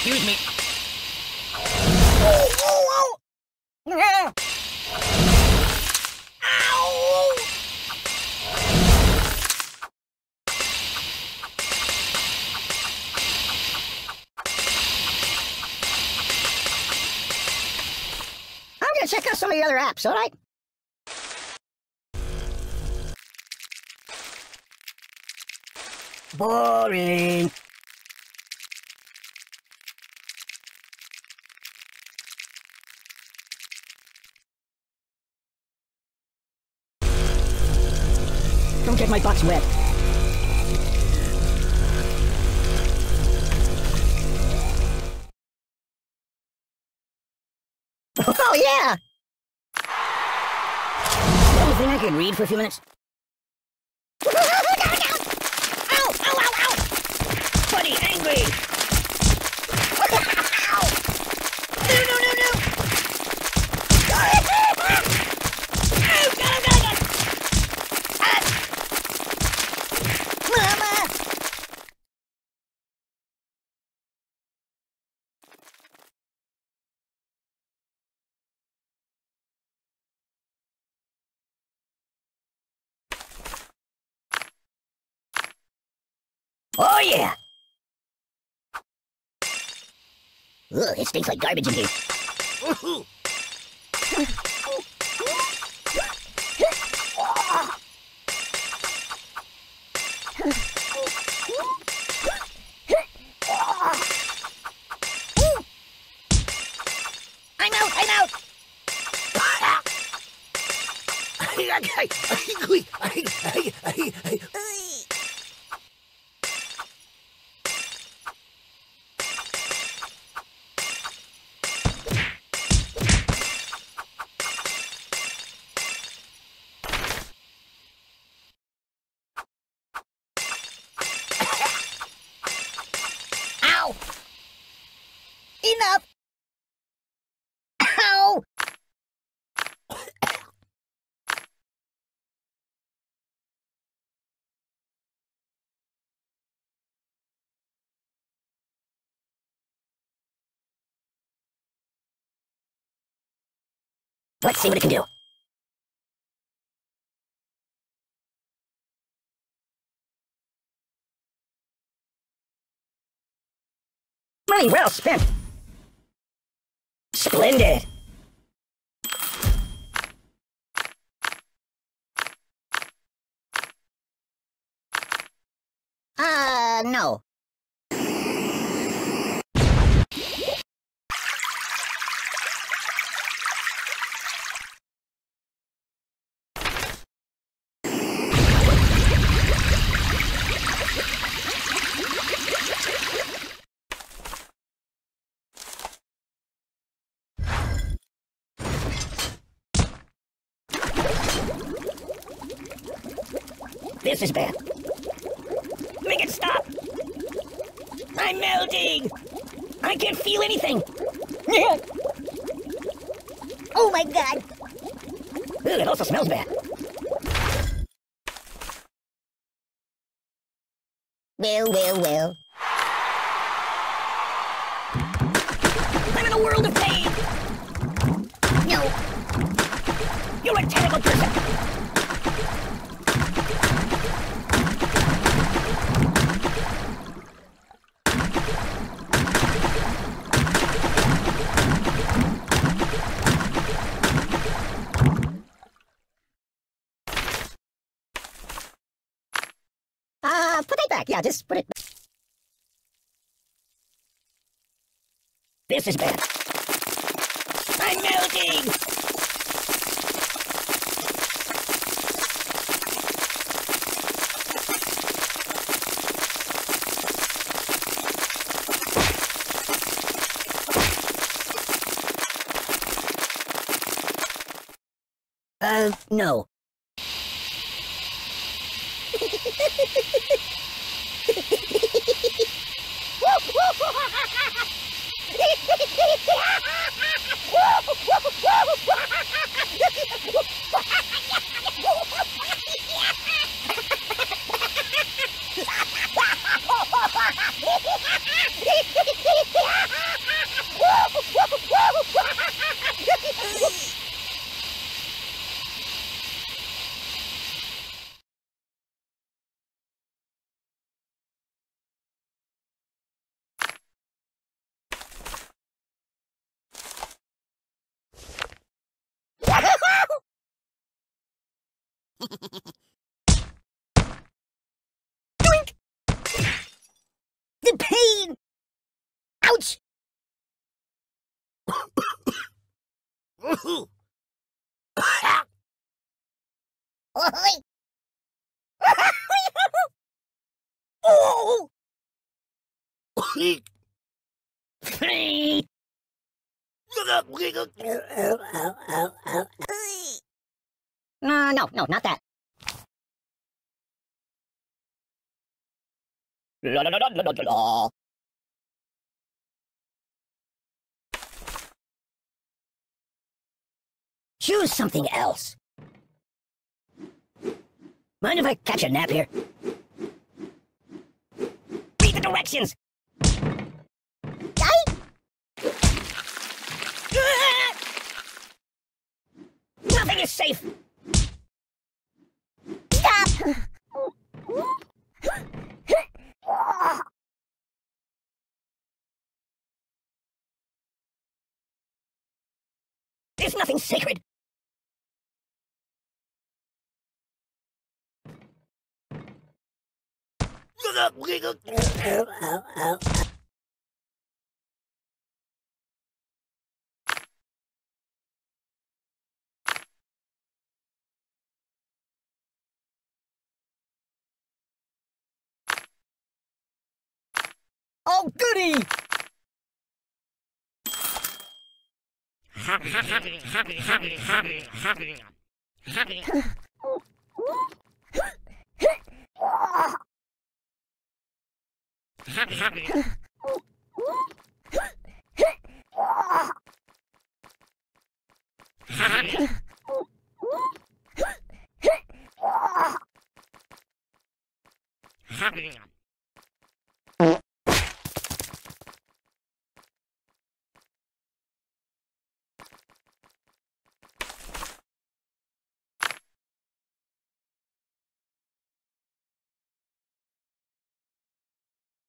Excuse me. Oh, oh, oh. Ow! I'm gonna check out some of the other apps, alright? Boring. Get my box wet. Oh, yeah! Anything I could read for a few minutes? Ow! Ow, ow, ow! Buddy, angry! Oh, yeah! Ugh, it stinks like garbage in here. I'm out, I'm out! Ow! Let's see what it can do. Money well spent. Splendid. Uh, no. This is bad. Make it stop! I'm melting! I can't feel anything! oh my god! Ugh, it also smells bad. Well, well, well. I'm in a world of pain! No. You're a terrible person! Yeah, just put it. This is bad. I'm melting! Uh, no. Woo! Doink! The pain! Ouch! oh! No, no, no, not that. La la la. Choose something else. Mind if I catch a nap here? Read the directions! Nothing is safe! Stop! There's nothing sacred. Oh, goody!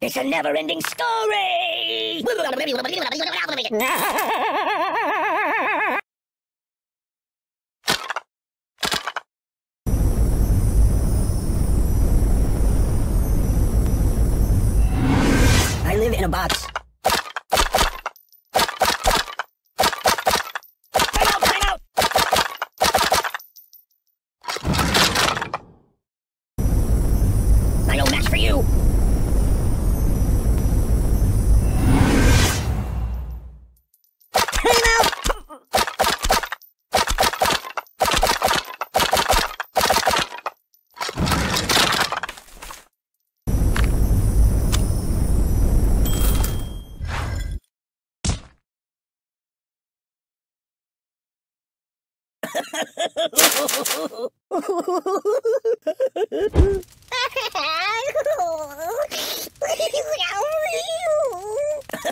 It's a never-ending story! I live in a box. Time out, time out! I no match for you! Time out!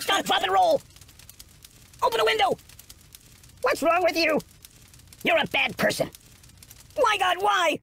Stop, drop, and roll! Open a window! What's wrong with you? You're a bad person. My God, why?